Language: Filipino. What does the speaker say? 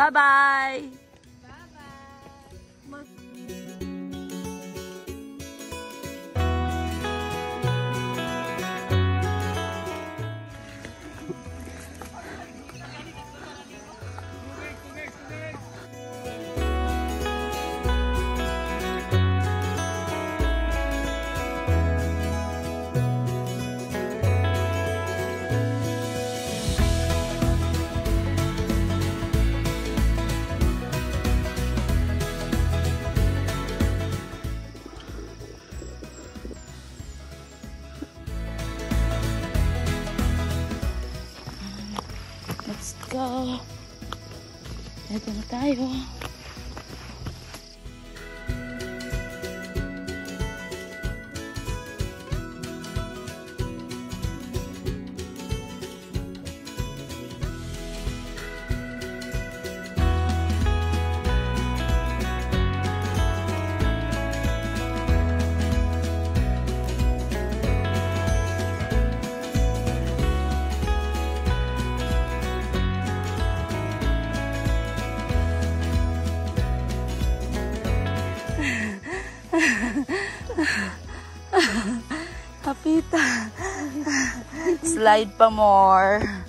拜拜。か。寝てごたいよ Kapita. Slide pa more.